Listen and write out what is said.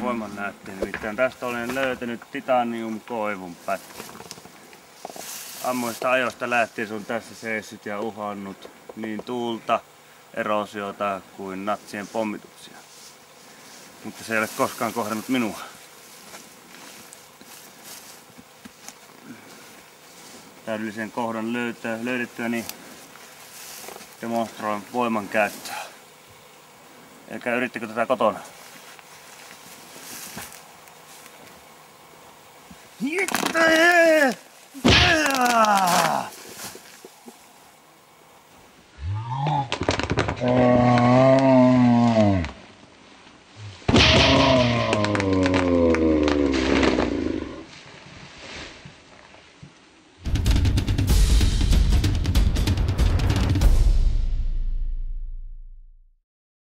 voiman näytti. Nimittäin tästä olen löytänyt titanium-koivun pätkä. Ammoista ajoista lähtien on tässä seissyt ja uhannut niin tuulta, erosiota kuin natsien pommituksia. Mutta se ei ole koskaan kohdannut minua. Täydellisen kohdan löytää, löydettyäni demonstroin voiman käyttöä. Eikä yrittikö tätä kotona? いったいああ。